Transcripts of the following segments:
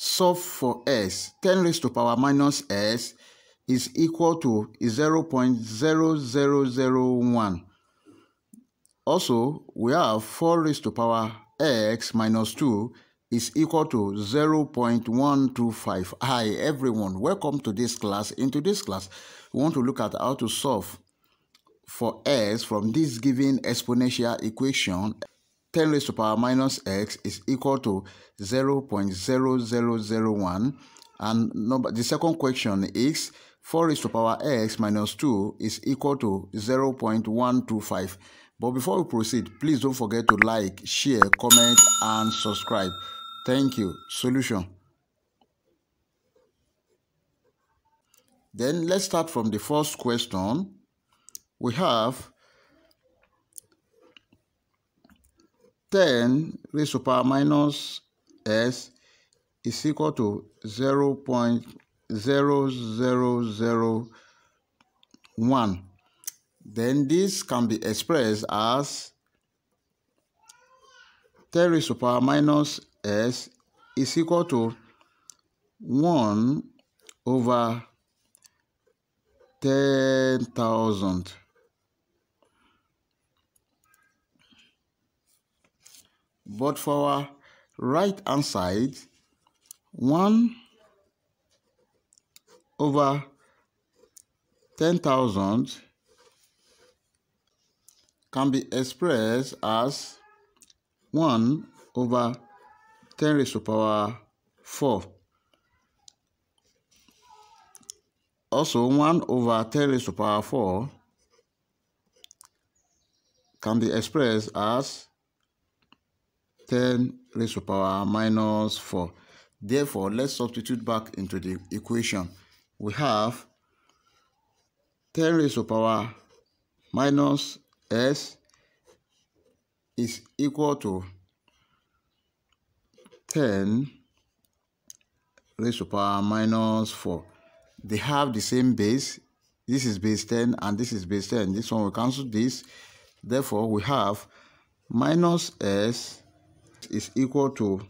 solve for s. 10 raised to power minus s is equal to 0.0001. Also, we have 4 raised to power x minus 2 is equal to 0.125. Hi everyone, welcome to this class. In today's class, we want to look at how to solve for s from this given exponential equation 10 raised to power minus x is equal to 0.0001 and number the second question is 4 raised to power x minus 2 is equal to 0.125 but before we proceed please don't forget to like share comment and subscribe. Thank you. Solution. Then let's start from the first question. We have 10 raised to power minus s is equal to 0 0.0001. Then this can be expressed as 10 raised to power minus s is equal to 1 over 10,000. But for our right hand side, 1 over 10,000 can be expressed as 1 over 10 raised to power 4. Also, 1 over 10 raised to power 4 can be expressed as 10 raised to power minus 4. Therefore, let's substitute back into the equation. We have 10 raised to power minus s is equal to 10 raised to power minus 4. They have the same base. This is base 10 and this is base 10. This one will cancel this. Therefore, we have minus s is equal to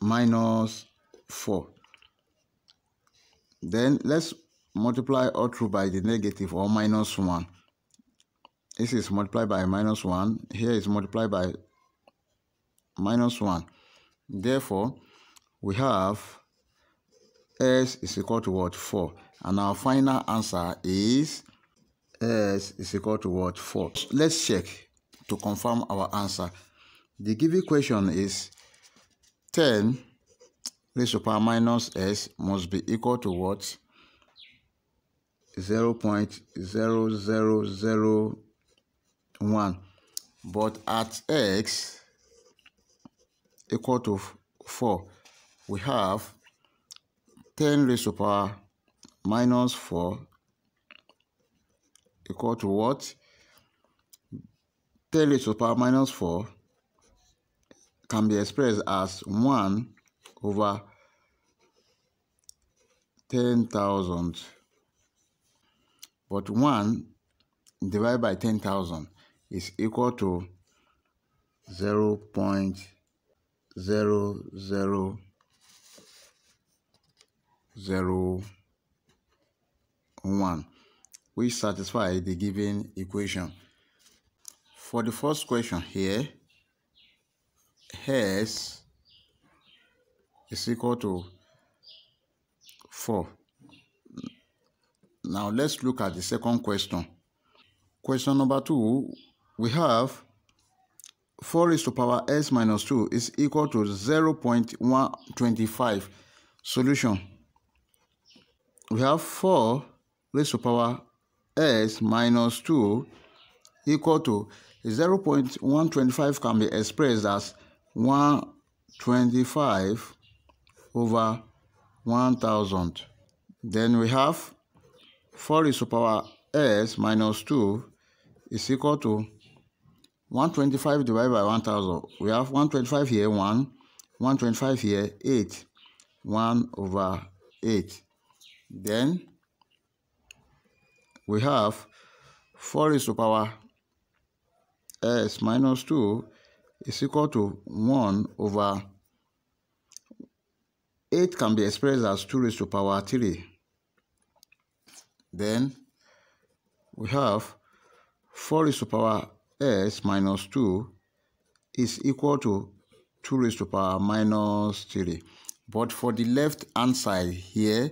minus 4. Then let's multiply all through by the negative or minus 1. This is multiplied by minus 1. Here is multiplied by minus 1. Therefore, we have s is equal to what? 4. And our final answer is s is equal to what? 4. Let's check to confirm our answer. The given question is 10 raised to power minus s must be equal to what? 0 0.0001. But at x equal to 4, we have 10 raised to power minus 4 equal to what? 10 raised to power minus 4 can be expressed as 1 over 10,000. But 1 divided by 10,000 is equal to 0 0.0001 which satisfies the given equation. For the first question here, S is equal to 4. Now let's look at the second question. Question number 2, we have 4 raised to power s minus 2 is equal to 0 0.125. Solution. We have 4 raised to power s minus 2 equal to 0 0.125 can be expressed as 125 over 1000. Then we have 4 raised to power s minus 2 is equal to 125 divided by 1000. We have 125 here, 1, 125 here, 8, 1 over 8. Then we have 4 raised to power s minus 2 is equal to 1 over 8 can be expressed as 2 raised to power 3. Then we have 4 raised to power s minus 2 is equal to 2 raised to power minus 3. But for the left hand side here,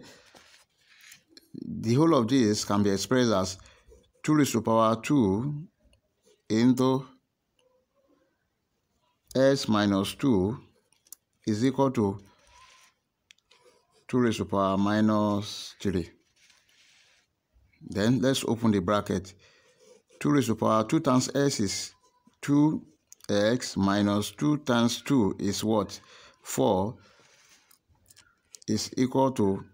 the whole of this can be expressed as 2 raised to power 2 into s minus 2 is equal to 2 raised to power minus 3. Then let's open the bracket. 2 raised to power 2 times s is 2x minus 2 times 2 is what? 4 is equal to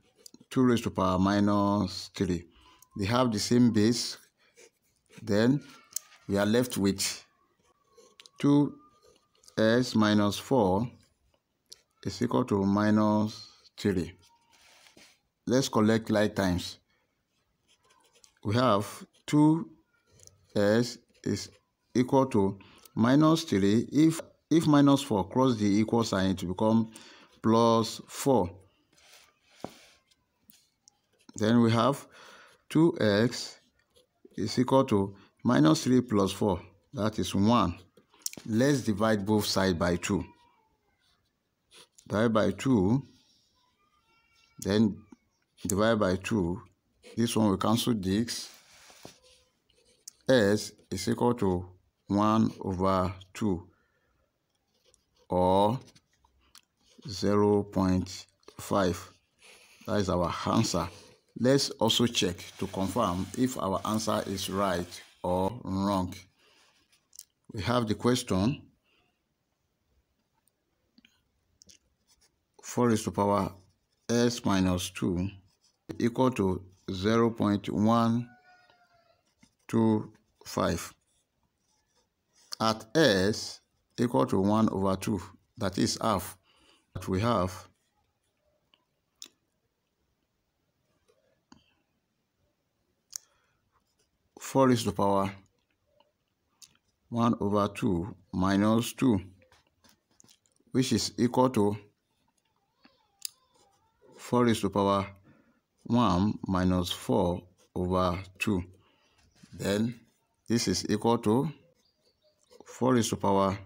2 raised to power minus 3. They have the same base. Then we are left with 2s minus 4 is equal to minus 3. Let's collect like times. We have 2s is equal to minus 3. If, if minus 4 cross the equal sign, it become plus 4. Then we have 2x is equal to minus 3 plus 4. That is 1. Let's divide both sides by 2. Divide by 2. Then divide by 2. This one will cancel this. S is equal to 1 over 2 or 0 0.5. That is our answer. Let's also check to confirm if our answer is right or wrong. We have the question. 4 raised to power s minus 2 equal to 0 0.125 at s equal to 1 over 2 that is half that we have. 4 raised to the power 1 over 2 minus 2 which is equal to 4 raised to the power 1 minus 4 over 2 then this is equal to 4 raised to the power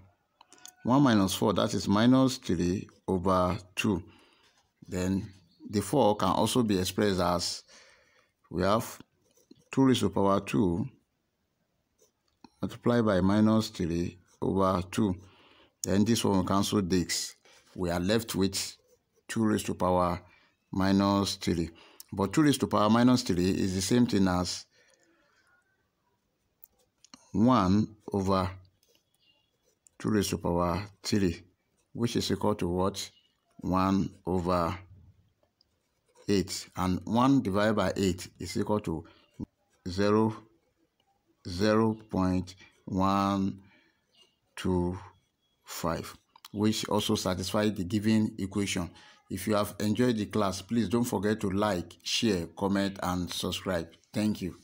1 minus 4 that is minus 3 over 2 then the 4 can also be expressed as we have 2 raised to the power 2 multiplied by minus 3 over 2. Then this one will cancel this. We are left with 2 raised to power minus 3. But 2 raised to power minus 3 is the same thing as 1 over 2 raised to power 3, which is equal to what? 1 over 8. And 1 divided by 8 is equal to 0 0.125 which also satisfies the given equation. If you have enjoyed the class please don't forget to like share comment and subscribe. Thank you